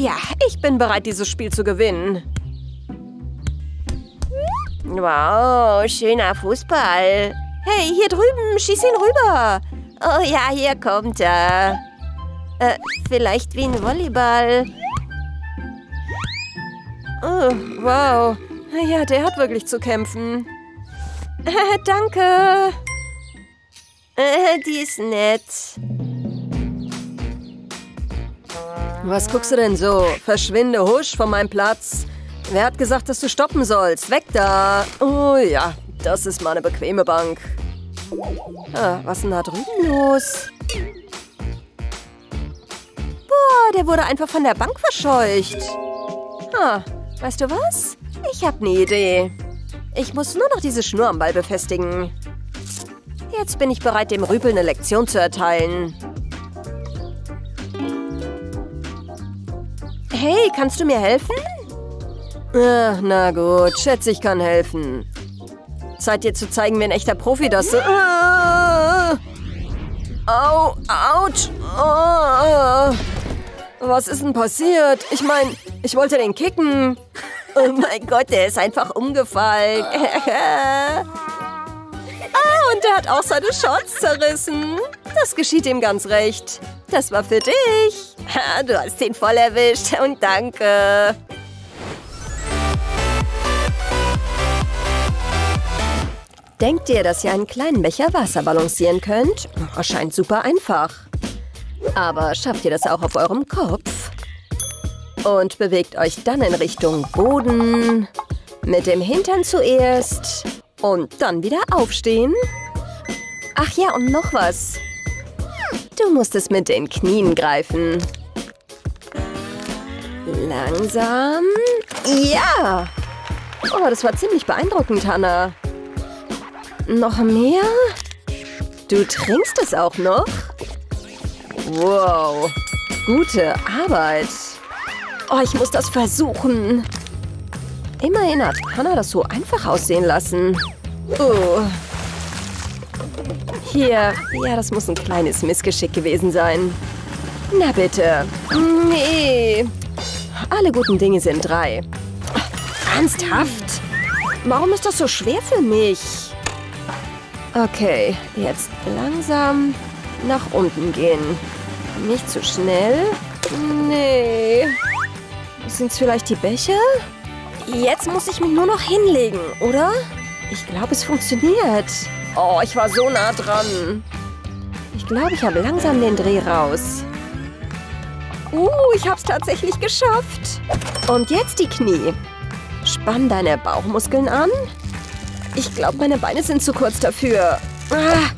Ja, ich bin bereit, dieses Spiel zu gewinnen. Wow, schöner Fußball. Hey, hier drüben, schieß ihn rüber. Oh ja, hier kommt er. Äh, vielleicht wie ein Volleyball. Oh, wow. Ja, der hat wirklich zu kämpfen. Äh, danke. Äh, die ist nett. Was guckst du denn so? Verschwinde husch von meinem Platz. Wer hat gesagt, dass du stoppen sollst? Weg da! Oh ja, das ist mal eine bequeme Bank. Ah, was denn da drüben los? Boah, der wurde einfach von der Bank verscheucht. Ah, weißt du was? Ich habe eine Idee. Ich muss nur noch diese Schnur am Ball befestigen. Jetzt bin ich bereit, dem Rüpel eine Lektion zu erteilen. Hey, kannst du mir helfen? Ach, na gut, schätze ich kann helfen. Zeit dir zu zeigen, wie ein echter Profi das! Au, ouch. Oh. Was ist denn passiert? Ich meine, ich wollte den kicken. Oh mein Gott, der ist einfach umgefallen. ah, und er hat auch seine Shorts zerrissen. Das geschieht ihm ganz recht. Das war für dich. Du hast ihn voll erwischt und danke. Denkt ihr, dass ihr einen kleinen Becher Wasser balancieren könnt? Scheint super einfach. Aber schafft ihr das auch auf eurem Kopf? Und bewegt euch dann in Richtung Boden. Mit dem Hintern zuerst. Und dann wieder aufstehen. Ach ja, und noch was. Du musst es mit den Knien greifen. Langsam. Ja! Oh, das war ziemlich beeindruckend, Hannah. Noch mehr? Du trinkst es auch noch? Wow. Gute Arbeit. Oh, ich muss das versuchen. Immerhin hat Hannah das so einfach aussehen lassen. Oh. Hier, ja, das muss ein kleines Missgeschick gewesen sein. Na bitte. Nee. Alle guten Dinge sind drei. Ernsthaft? Warum ist das so schwer für mich? Okay, jetzt langsam nach unten gehen. Nicht zu schnell. Nee. Sind es vielleicht die Becher? Jetzt muss ich mich nur noch hinlegen, oder? Ich glaube, es funktioniert. Oh, ich war so nah dran. Ich glaube, ich habe langsam den Dreh raus. Uh, ich habe es tatsächlich geschafft. Und jetzt die Knie. Spann deine Bauchmuskeln an. Ich glaube, meine Beine sind zu kurz dafür. Ah.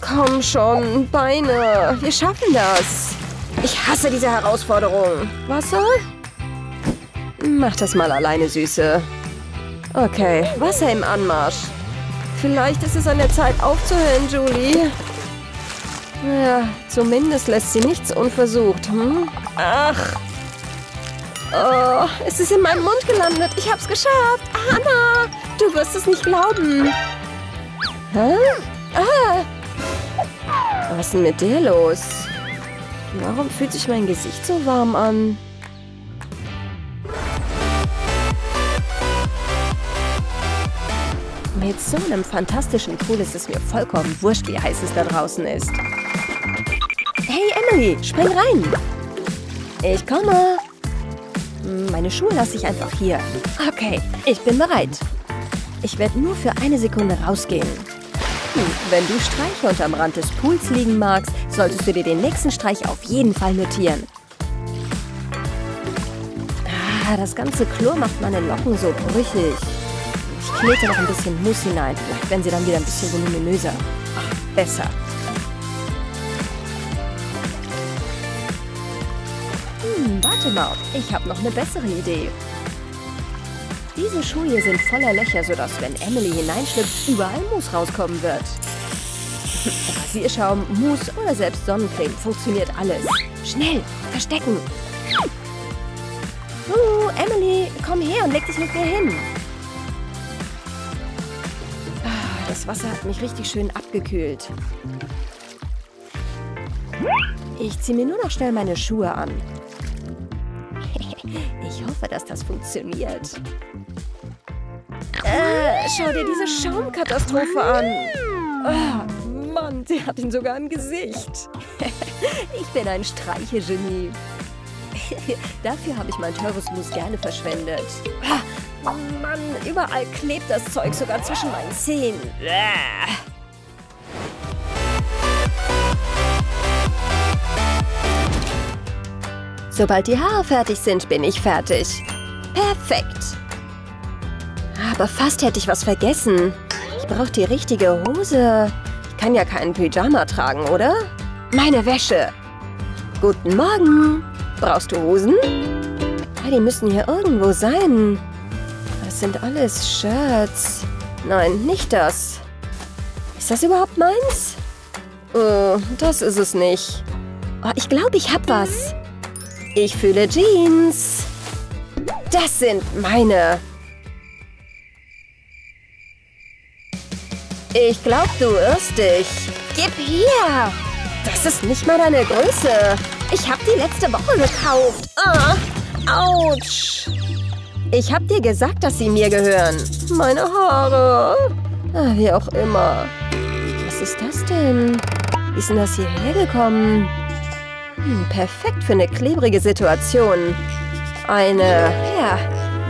Komm schon, Beine. Wir schaffen das. Ich hasse diese Herausforderung. Wasser? Mach das mal alleine, Süße. Okay, Wasser im Anmarsch. Vielleicht ist es an der Zeit aufzuhören, Julie. Ja, zumindest lässt sie nichts unversucht. Hm? Ach. Oh, es ist in meinem Mund gelandet. Ich hab's geschafft. Anna, du wirst es nicht glauben. Hä? Ah. Was ist denn mit dir los? Warum fühlt sich mein Gesicht so warm an? Mit so einem fantastischen Pool ist es mir vollkommen wurscht, wie heiß es da draußen ist. Hey, Emily, spring rein. Ich komme. Meine Schuhe lasse ich einfach hier. Okay, ich bin bereit. Ich werde nur für eine Sekunde rausgehen. Hm, wenn du Streiche unterm Rand des Pools liegen magst, solltest du dir den nächsten Streich auf jeden Fall notieren. Ah, das ganze Chlor macht meine Locken so brüchig. Ich knete noch ein bisschen Mousse hinein. Vielleicht werden sie dann wieder ein bisschen voluminöser. Besser. Hm, warte mal. Ich habe noch eine bessere Idee. Diese Schuhe sind voller Löcher, sodass, wenn Emily hineinschlüpft, überall Mousse rauskommen wird. Rasierschaum, Mousse oder selbst Sonnencreme funktioniert alles. Schnell, verstecken. Uh, Emily, komm her und leg dich mit mir hin. Das Wasser hat mich richtig schön abgekühlt. Ich ziehe mir nur noch schnell meine Schuhe an. Ich hoffe, dass das funktioniert. Äh, schau dir diese Schaumkatastrophe an. Oh, Mann, sie hat ihn sogar im Gesicht. ich bin ein Streichegenie. Dafür habe ich mein teures Mousse gerne verschwendet. Oh Mann, überall klebt das Zeug sogar zwischen meinen Zähnen. Sobald die Haare fertig sind, bin ich fertig. Perfekt. Aber fast hätte ich was vergessen. Ich brauche die richtige Hose. Ich kann ja keinen Pyjama tragen, oder? Meine Wäsche. Guten Morgen. Brauchst du Hosen? Ah, die müssen hier irgendwo sein. Das sind alles Shirts. Nein, nicht das. Ist das überhaupt meins? Oh, das ist es nicht. Oh, ich glaube, ich hab was. Ich fühle Jeans. Das sind meine. Ich glaube, du irrst dich. Gib her. Das ist nicht mal deine Größe. Ich habe die letzte Woche gekauft. Ah, ouch. Ich habe dir gesagt, dass sie mir gehören. Meine Haare. Ah, wie auch immer. Was ist das denn? Wie ist denn das hierher gekommen? Hm, perfekt für eine klebrige Situation. Eine, ja,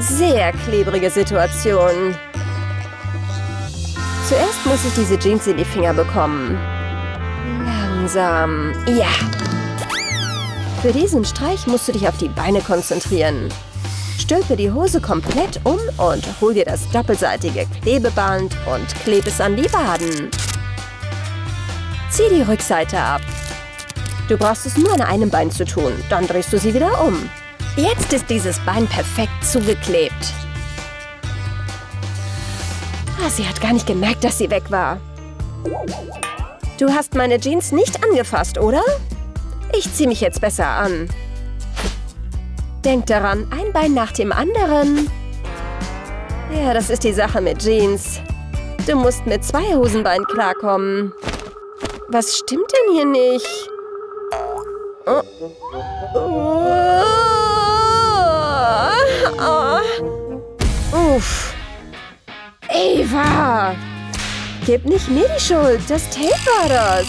sehr klebrige Situation. Zuerst muss ich diese Jeans in die Finger bekommen. Langsam. Ja. Für diesen Streich musst du dich auf die Beine konzentrieren. Stülpe die Hose komplett um und hol dir das doppelseitige Klebeband und klebe es an die Waden. Zieh die Rückseite ab. Du brauchst es nur an einem Bein zu tun, dann drehst du sie wieder um. Jetzt ist dieses Bein perfekt zugeklebt. Ah, sie hat gar nicht gemerkt, dass sie weg war. Du hast meine Jeans nicht angefasst, oder? Ich ziehe mich jetzt besser an. Denk daran, ein Bein nach dem anderen. Ja, das ist die Sache mit Jeans. Du musst mit zwei Hosenbeinen klarkommen. Was stimmt denn hier nicht? Oh. Oh. Uff. Eva! Gib nicht mir die Schuld. Das Tape war das.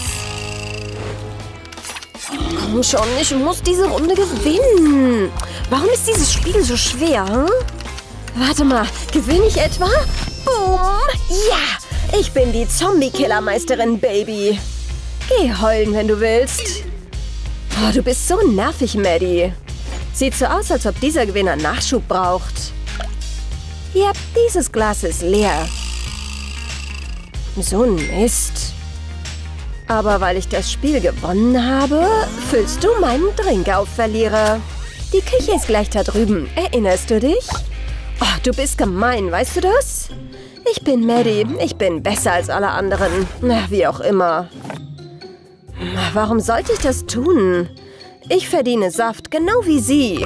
Komm schon, ich muss diese Runde gewinnen. Warum ist dieses Spiel so schwer? Hm? Warte mal, gewinne ich etwa? Boom! Ja! Ich bin die Zombie-Killer-Meisterin, Baby. Geh heulen, wenn du willst. Oh, du bist so nervig, Maddie. Sieht so aus, als ob dieser Gewinner Nachschub braucht. Ja, dieses Glas ist leer. So ein Mist. Aber weil ich das Spiel gewonnen habe, füllst du meinen Drink auf, Verlierer. Die Küche ist gleich da drüben. Erinnerst du dich? Oh, du bist gemein, weißt du das? Ich bin Maddie. Ich bin besser als alle anderen. Na, wie auch immer. Warum sollte ich das tun? Ich verdiene Saft, genau wie sie.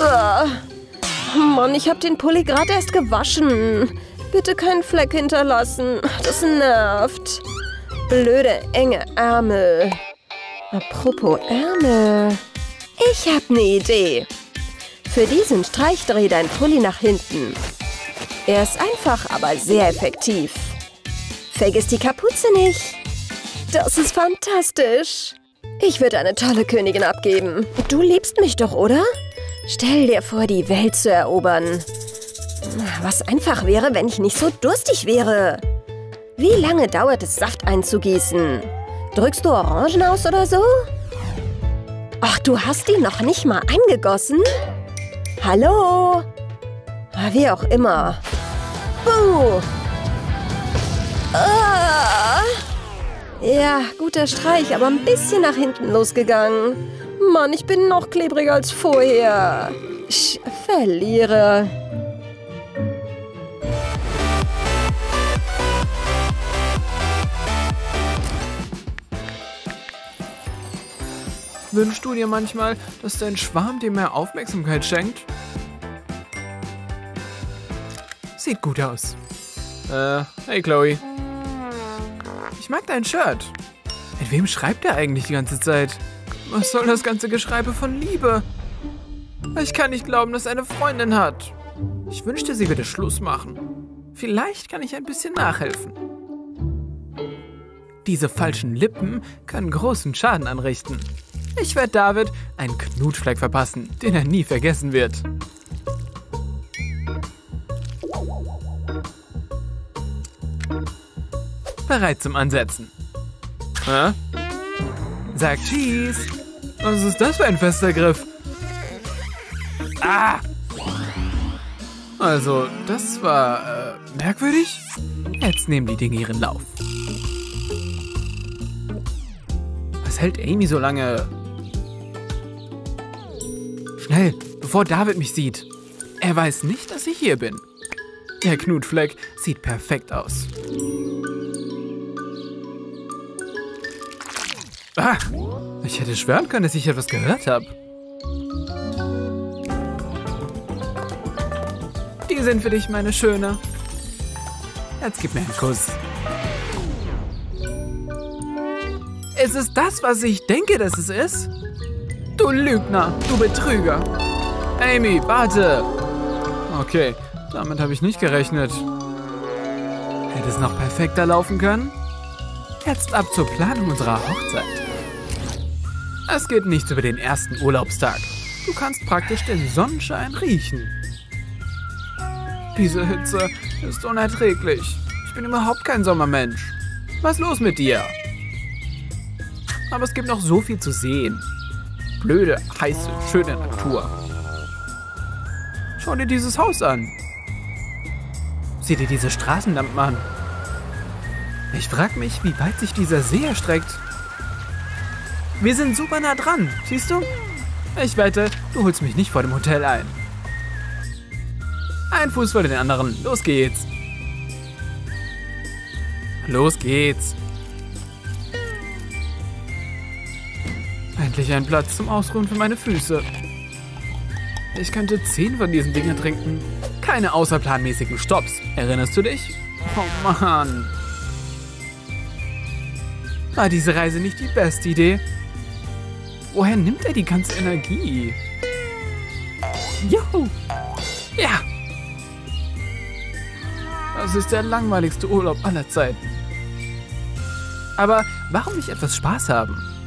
Oh Mann, ich habe den Pulli gerade erst gewaschen. Bitte keinen Fleck hinterlassen. Das nervt. Blöde, enge Ärmel. Apropos Ärmel. Ich habe eine Idee. Für diesen Streich dreh dein Pulli nach hinten. Er ist einfach, aber sehr effektiv. Vergiss die Kapuze nicht. Das ist fantastisch. Ich würde eine tolle Königin abgeben. Du liebst mich doch, oder? Stell dir vor, die Welt zu erobern. Was einfach wäre, wenn ich nicht so durstig wäre. Wie lange dauert es, Saft einzugießen? Drückst du Orangen aus oder so? Ach, du hast die noch nicht mal eingegossen? Hallo? Wie auch immer. Buh! Ah! Ja, guter Streich, aber ein bisschen nach hinten losgegangen. Mann, ich bin noch klebriger als vorher. Ich verliere. Wünschst du dir manchmal, dass dein Schwarm dir mehr Aufmerksamkeit schenkt? Sieht gut aus. Äh, hey Chloe. Ich mag dein Shirt. Mit wem schreibt er eigentlich die ganze Zeit? Was soll das ganze Geschreibe von Liebe? Ich kann nicht glauben, dass er eine Freundin hat. Ich wünschte, sie würde Schluss machen. Vielleicht kann ich ein bisschen nachhelfen. Diese falschen Lippen können großen Schaden anrichten. Ich werde David einen Knutschfleck verpassen, den er nie vergessen wird. Bereit zum Ansetzen. Hä? Sag Cheese. Was ist das für ein fester Griff? Ah! Also, das war äh, merkwürdig. Jetzt nehmen die Dinge ihren Lauf. Was hält Amy so lange? Schnell, bevor David mich sieht. Er weiß nicht, dass ich hier bin. Der Knutfleck sieht perfekt aus. Ah, ich hätte schwören können, dass ich etwas gehört habe. Die sind für dich, meine Schöne. Jetzt gib mir einen Kuss. Ist es das, was ich denke, dass es ist? Du Lügner, du Betrüger. Amy, warte. Okay, damit habe ich nicht gerechnet. Hätte es noch perfekter laufen können? Jetzt ab zur Planung unserer Hochzeit. Es geht nichts über den ersten Urlaubstag. Du kannst praktisch den Sonnenschein riechen. Diese Hitze ist unerträglich. Ich bin überhaupt kein Sommermensch. Was ist los mit dir? Aber es gibt noch so viel zu sehen. Blöde, heiße, schöne Natur. Schau dir dieses Haus an. Sieh dir diese Straßenlampen an. Ich frag mich, wie weit sich dieser See erstreckt. Wir sind super nah dran, siehst du? Ich wette, du holst mich nicht vor dem Hotel ein. Ein Fuß vor den anderen. Los geht's. Los geht's. Endlich ein Platz zum Ausruhen für meine Füße. Ich könnte zehn von diesen Dingen trinken. Keine außerplanmäßigen Stops. Erinnerst du dich? Oh Mann. War diese Reise nicht die beste Idee? Woher nimmt er die ganze Energie? Juhu! Ja! Das ist der langweiligste Urlaub aller Zeiten. Aber warum nicht etwas Spaß haben?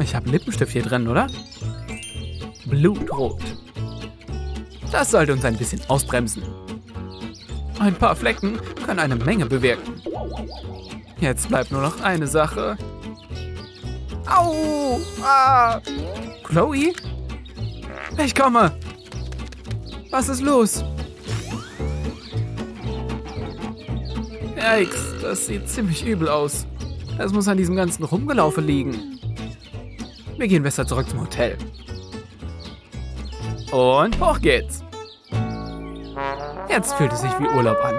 Ich habe Lippenstift hier drin, oder? Blutrot. Das sollte uns ein bisschen ausbremsen. Ein paar Flecken können eine Menge bewirken. Jetzt bleibt nur noch eine Sache. Au! Ah! Chloe? Ich komme! Was ist los? Yikes, das sieht ziemlich übel aus. Das muss an diesem ganzen Rumgelaufe liegen. Wir gehen besser zurück zum Hotel. Und hoch geht's. Jetzt fühlt es sich wie Urlaub an.